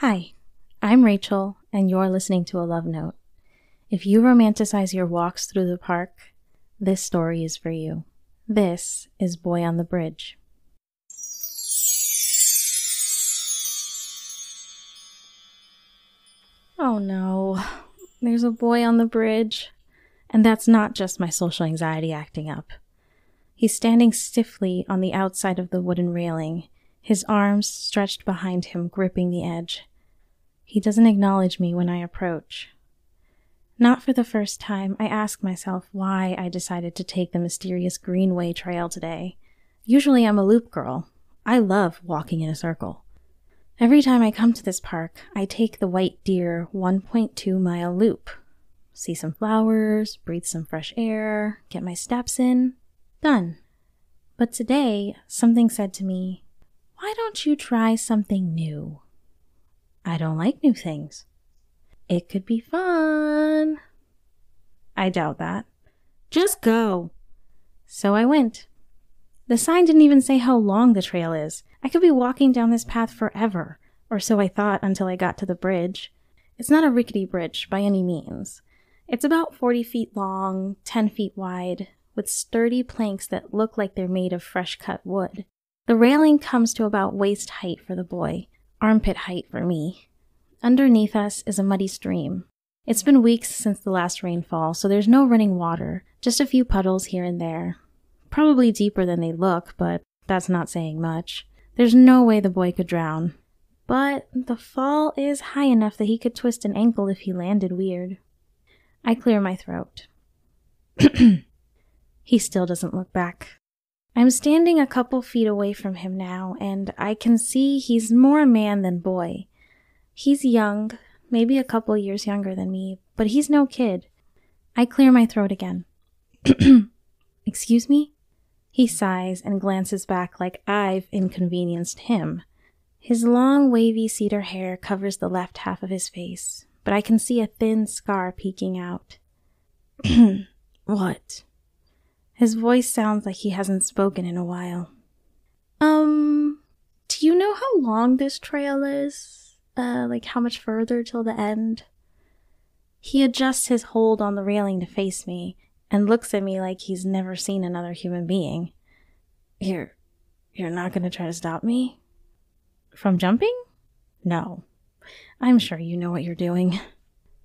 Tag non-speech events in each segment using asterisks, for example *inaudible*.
Hi, I'm Rachel, and you're listening to A Love Note. If you romanticize your walks through the park, this story is for you. This is Boy on the Bridge. Oh no, there's a boy on the bridge. And that's not just my social anxiety acting up. He's standing stiffly on the outside of the wooden railing, his arms stretched behind him, gripping the edge. He doesn't acknowledge me when I approach. Not for the first time, I ask myself why I decided to take the mysterious Greenway Trail today. Usually I'm a loop girl. I love walking in a circle. Every time I come to this park, I take the White Deer 1.2 mile loop. See some flowers, breathe some fresh air, get my steps in. Done. But today, something said to me, Why don't you try something new? I don't like new things. It could be fun. I doubt that. Just go. So I went. The sign didn't even say how long the trail is. I could be walking down this path forever, or so I thought until I got to the bridge. It's not a rickety bridge by any means. It's about 40 feet long, 10 feet wide, with sturdy planks that look like they're made of fresh cut wood. The railing comes to about waist height for the boy, armpit height for me. Underneath us is a muddy stream. It's been weeks since the last rainfall, so there's no running water, just a few puddles here and there. Probably deeper than they look, but that's not saying much. There's no way the boy could drown. But the fall is high enough that he could twist an ankle if he landed weird. I clear my throat. *clears throat* he still doesn't look back. I'm standing a couple feet away from him now, and I can see he's more man than boy. He's young, maybe a couple years younger than me, but he's no kid. I clear my throat again. *clears throat* Excuse me? He sighs and glances back like I've inconvenienced him. His long, wavy cedar hair covers the left half of his face, but I can see a thin scar peeking out. *clears throat* what? His voice sounds like he hasn't spoken in a while. Um, do you know how long this trail is? Uh, like how much further till the end? He adjusts his hold on the railing to face me, and looks at me like he's never seen another human being. You're, you're not going to try to stop me? From jumping? No. I'm sure you know what you're doing.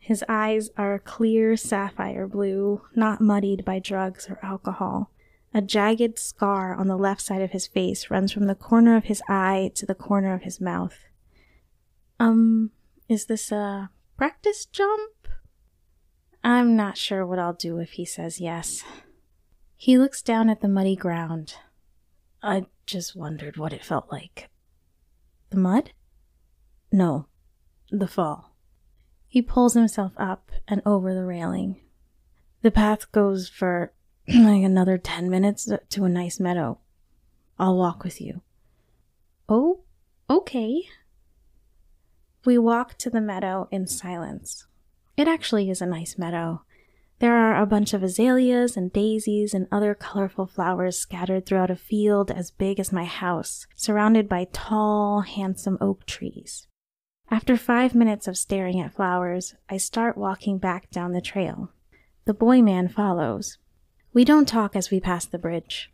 His eyes are clear sapphire blue, not muddied by drugs or alcohol. A jagged scar on the left side of his face runs from the corner of his eye to the corner of his mouth. Um, is this a practice jump? I'm not sure what I'll do if he says yes. He looks down at the muddy ground. I just wondered what it felt like. The mud? No, the fall. He pulls himself up and over the railing. The path goes for *clears throat* like another ten minutes to a nice meadow. I'll walk with you. Oh, okay. We walk to the meadow in silence. It actually is a nice meadow. There are a bunch of azaleas and daisies and other colorful flowers scattered throughout a field as big as my house, surrounded by tall, handsome oak trees. After five minutes of staring at flowers, I start walking back down the trail. The boy man follows. We don't talk as we pass the bridge.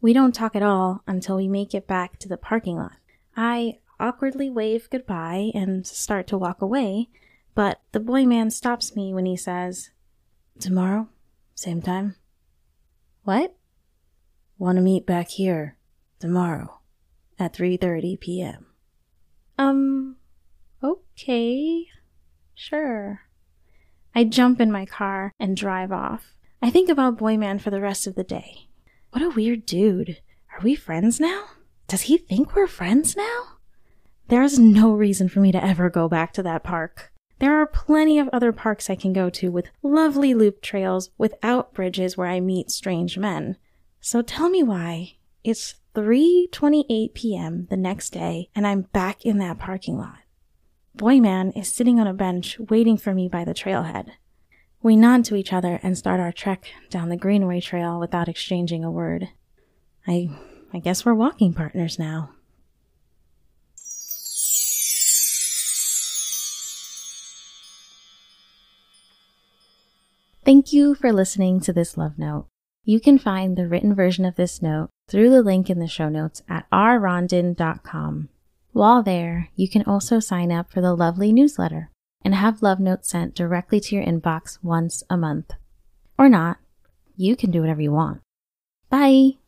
We don't talk at all until we make it back to the parking lot. I awkwardly wave goodbye and start to walk away, but the boy man stops me when he says, Tomorrow, same time. What? Want to meet back here tomorrow at 3:30 p.m. Um okay. Sure. I jump in my car and drive off. I think about Boyman for the rest of the day. What a weird dude. Are we friends now? Does he think we're friends now? There's no reason for me to ever go back to that park. There are plenty of other parks I can go to with lovely loop trails without bridges where I meet strange men. So tell me why. It's 3:28 p.m. the next day and I'm back in that parking lot. Boyman is sitting on a bench waiting for me by the trailhead. We nod to each other and start our trek down the Greenway Trail without exchanging a word. I, I guess we're walking partners now. Thank you for listening to this love note. You can find the written version of this note through the link in the show notes at rrondon.com. While there, you can also sign up for the lovely newsletter and have love notes sent directly to your inbox once a month. Or not. You can do whatever you want. Bye.